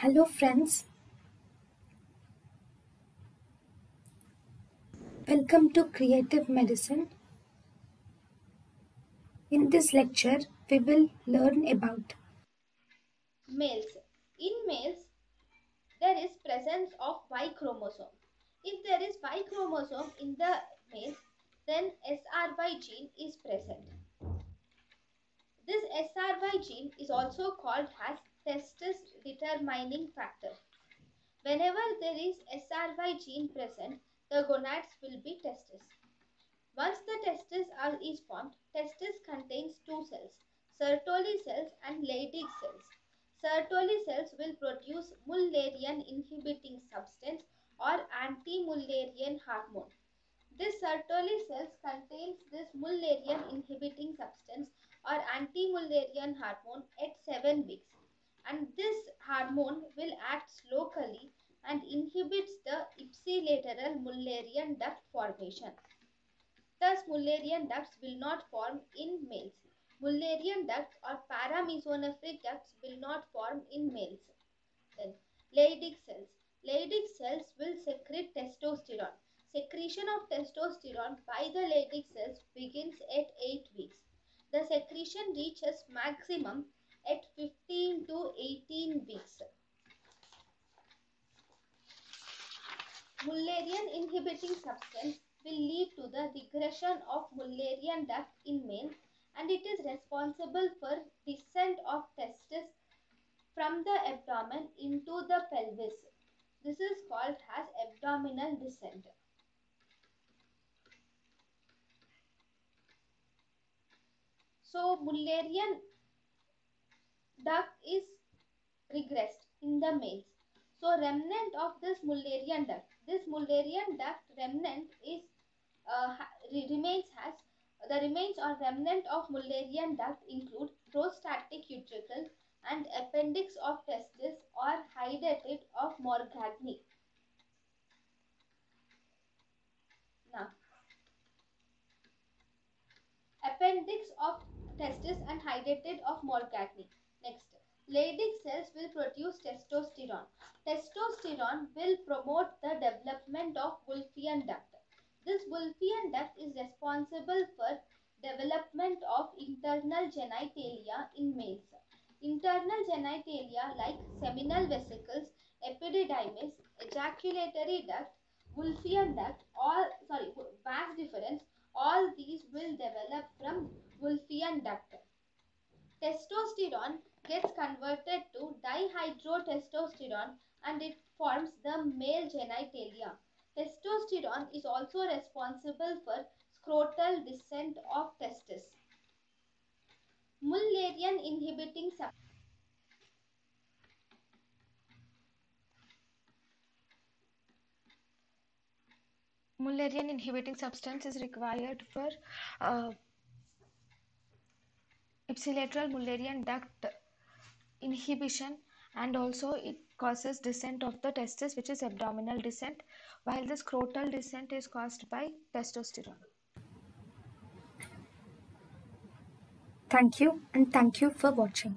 Hello friends. Welcome to Creative Medicine. In this lecture, we will learn about males. In males, there is presence of Y chromosome. If there is Y chromosome in the male, then SRY gene is present. This SRY gene is also called as testis determining factor. Whenever there is SRY gene present, the gonads will be testis. Once the testis are, is formed, testis contains two cells, Sertoli cells and Leydig cells. Sertoli cells will produce Mullerian inhibiting substance or anti-Mullerian hormone. This Sertoli cells contains this Mullerian inhibiting substance or anti-Mullerian hormone at 7 weeks and this hormone will act locally and inhibits the ipsilateral Mullerian duct formation. Thus, Mullerian ducts will not form in males. Mullerian ducts or paramesonephric ducts will not form in males. Then, Leydig cells. Leydig cells will secrete testosterone. Secretion of testosterone by the Leydig cells begins at 8 weeks. The secretion reaches maximum at 15 to 18 weeks. Mullerian inhibiting substance will lead to the regression of Mullerian duct in male and it is responsible for descent of testis from the abdomen into the pelvis. This is called as abdominal descent. So Mullerian duct is regressed in the males. So remnant of this Mullerian duct, this Mullerian duct remnant is uh, remains has the remains or remnant of Mullerian duct include prostatic utricle and appendix of testis or hydatid of Morgagni. Now, appendix of testis and hydatid of Morgagni. Next, Leydig cells will produce testosterone. Testosterone will promote the development of Wolffian duct. This Wolffian duct is responsible for development of internal genitalia in males. Internal genitalia like seminal vesicles, epididymis, ejaculatory duct, Wolffian duct, all sorry, vas deferens, all these will develop from Wolffian duct. Testosterone gets converted to dihydrotestosterone and it forms the male genitalia. Testosterone is also responsible for scrotal descent of testis. Mullerian inhibiting substance. Mullerian inhibiting substance is required for uh, ipsilateral Mullerian duct inhibition and also it causes descent of the testis which is abdominal descent while the scrotal descent is caused by testosterone. Thank you and thank you for watching.